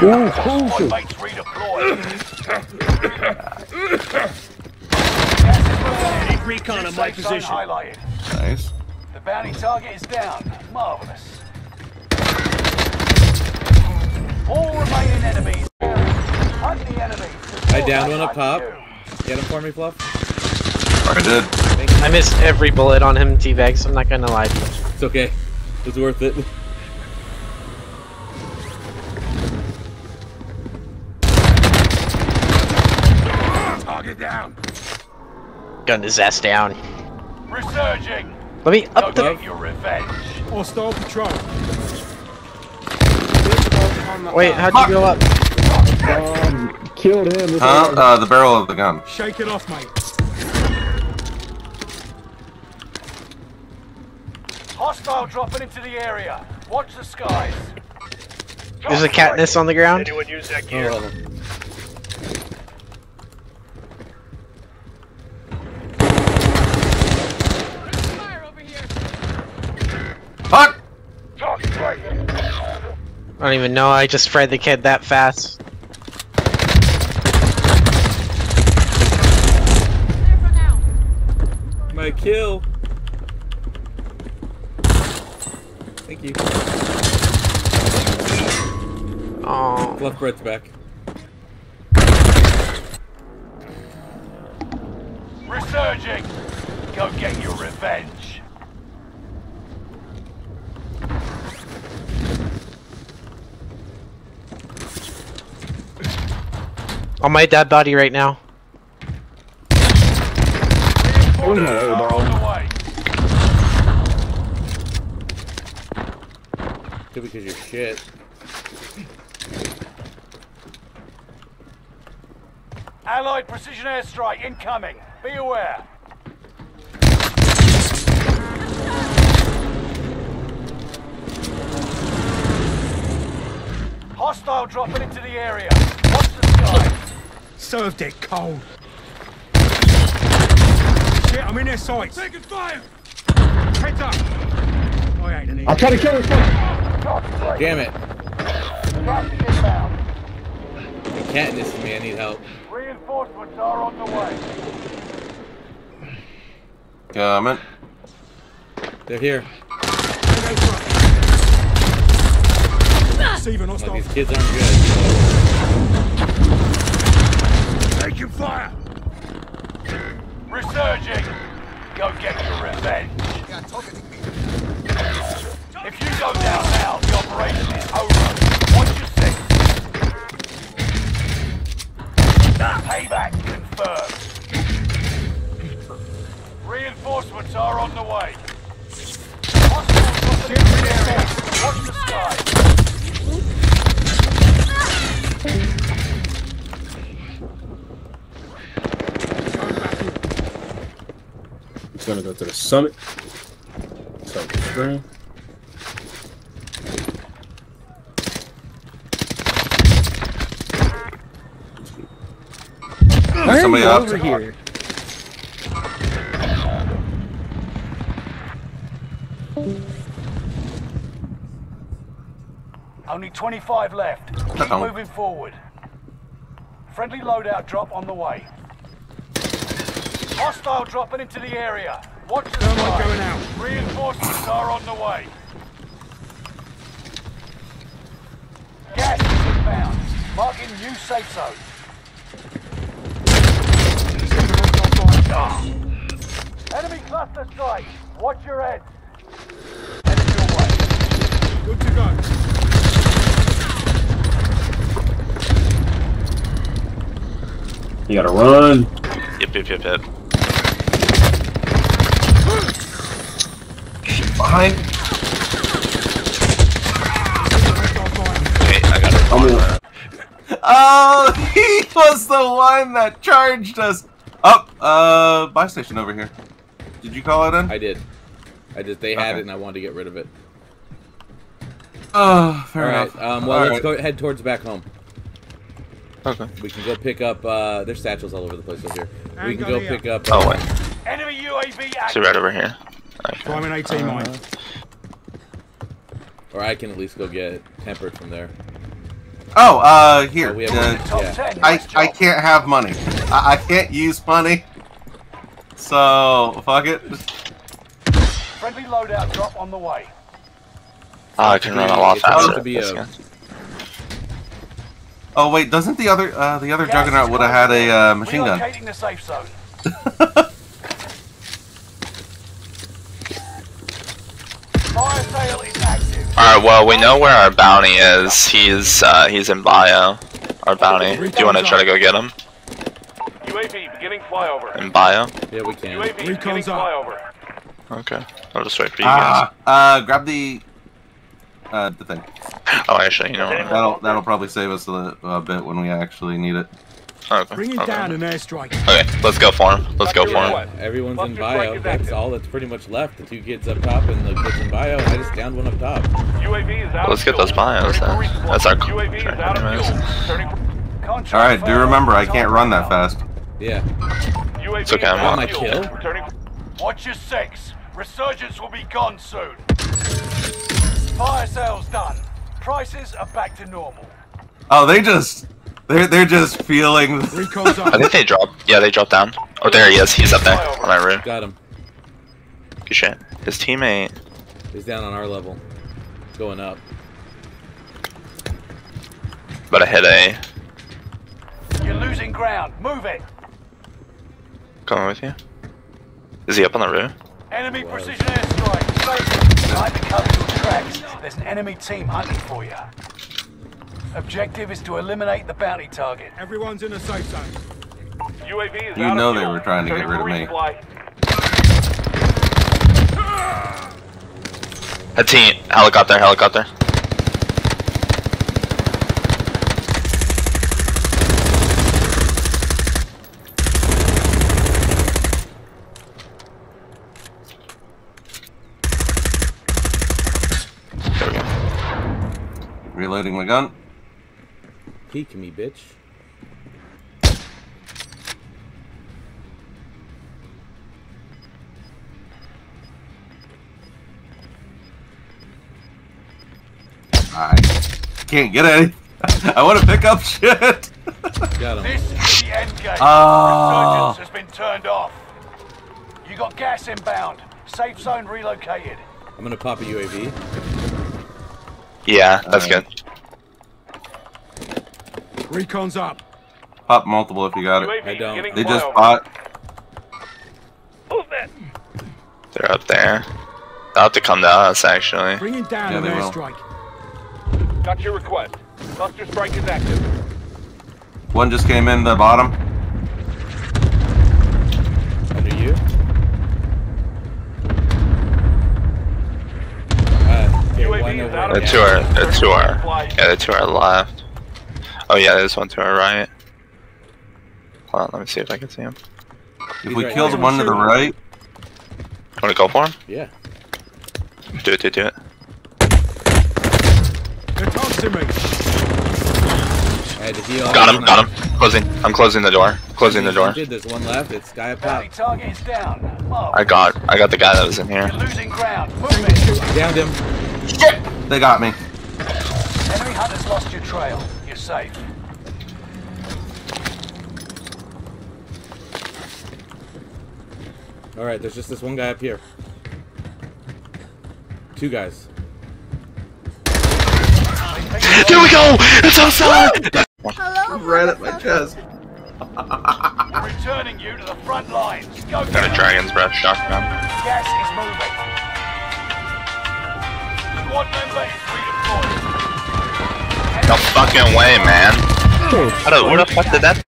Ooh, Squad cool. mates redeployed. Recon on my position. highlighted. Nice. The bounty target is down. Marvelous. All remaining enemies. Hunt the enemies. I downed one up top. Get him for me, Fluff. I did. I missed every bullet on him, T-Bag, so I'm not gonna lie. It's okay. It's worth it. Target down. Gun his ass down. Resurging. Let me Go up the. get your revenge. Hostile patrol. Wait, how'd you go up? Um, killed him. with Huh? Uh, the barrel of the gun. Shake it off, mate. Hostile dropping into the area. Watch the skies. There's a Katniss on the ground. Anyone use that gear? Oh, Fuck! Target right. I don't even know. I just fried the kid that fast. my kill. Thank you. Oh, Fluff Brett's back. Resurging. Go get your revenge. On my dead body right now. Oh, no, bro. on the way. Good because you're shit. Allied precision airstrike incoming. Be aware. Hostile dropping into the area. Watch. Served it cold. Shit, I'm in their sights. Taking fire. Heads up. I ain't an I tried to kill him. fuck. Damn it. Traffic inbound. The Katniss me. I need help. Reinforcements are on the way. Coming. They're here. Receiving Like hostile. these kids aren't good. Taking fire. Resurging. Go get your revenge. If you go down now, the operation is over. Watch your six. Payback confirmed. Reinforcements are on the way. Hostiles the area. Watch the. Gonna go to the summit. Start the screen. There's somebody up. over here. Only 25 left. Keep moving forward. Friendly loadout drop on the way. Hostile dropping into the area. Watch the Thermite sky. going out. Reinforcements are on the way. Gas is inbound. Marking new safe zone. Ah. Enemy cluster strike. Watch your head. Headed your way. Good to go. You gotta run. Yep, yep, yep, yep. Behind. Okay, I got it. I'm gonna. Oh, he was the one that charged us. Up, uh, buy station over here. Did you call it in? I did. I just they had Okay. it and I wanted to get rid of it. Oh, fair All right. enough. Um, well, All let's right. go head towards back home. Okay. We can go pick up. Uh, there's satchels all over the place over here. We can on go pick up. Oh uh, wait, Enemy UAV so active. right over here. Okay. Prime and 18 mine. Or I can at least go get tempered from there. Oh, uh, here. Oh, we have uh, one. Yeah. I I can't have money. I, I can't use money. So fuck it. Friendly loadout drop on the way. Oh, I can run a lot faster. to be a- Oh wait, doesn't the other uh, the other Gas juggernaut would have had a uh, in. machine gun? Relocating the safe zone. Fire sale is active. Alright, well, we know where our bounty is. He's, uh, he's in bio. Our bounty. Do you want to try to go get him? UAV beginning flyover. In bio? Yeah, we can. UAV beginning Recon's up. flyover. Okay. I'll just wait for you guys. Ah, uh, grab the uh the thing. Oh, actually, you know what? That'll that'll probably save us a, a bit when we actually need it. Okay. Bring it okay. down an airstrike. Okay, let's go for him. Let's go for him. everyone's in Cluster strike bio. That's all that's pretty much left. The two kids up top and the kids in bio. I just downed one up top. UAV is out Let's get those bios Turning then. That's our UAV is contract out of anyways. fuel. Turning for- Contract All right, do remember I can't run that fast. Yeah. UAV It's okay, is I'm out on. of My kill? Returning. Watch your six. Resurgence will be gone soon. Fire sales done. Prices are back to normal. Oh, they just they're they're just feeling. I think they dropped. Yeah, they dropped down. Oh, there he is. He's up there on that roof. Got him. Good shit. His teammate. He's down on our level. Going up. But I hit A. You're losing ground. Move it. Coming with you. Is he up on the roof? Enemy precision airstrike. Safe. Behind the cover your tracks, there's an enemy team hunting for you. Objective is to eliminate the bounty target. Everyone's in a safe zone. UAV is You out know of they fuel. were trying to get rid of me. A team. Helicopter, helicopter. There we go. Reloading my gun. Peek me, bitch. I can't get any. I want to pick up shit. Got him. This is the end game. Oh. Resurgence has been turned off. You got gas inbound. Safe zone relocated. I'm gonna pop a UAV. Yeah, that's Alright. good. Recon's up. Pop multiple if you got it. UAV I don't. They just flyover. bought. Movement. They're up there. They'll have to come to us, actually. Bringing down Yeah, an they will. airstrike. Got your request. Cluster strike is active. One just came in the bottom. Under you. Uh, okay, UAV one is over out of there. two are, the Turning two are, yeah, the two are left. Oh yeah, there's one to our right. Hold on, let me see if I can see him. If we right kill the one to the right, Want to go for him? Yeah. Do it, do it, do it. They're taunting me. I had to heal. Got him, got him. Closing. I'm closing the door. Closing the door. There's one left. It's guy up top. Bounty down. I got, I got the guy that was in here. You're losing ground. Movement. Downed him. they got me. Enemy hunters lost your trail. You're safe. All right. There's just this one guy up here. Two guys. Here we go! It's outside! Hello? Right at my chest. Returning you to the front lines. Go Got a dragon's breath shotgun. Gas is moving. Squad member is redeployed. No fucking way, man. Hmm. How the, where the fuck did that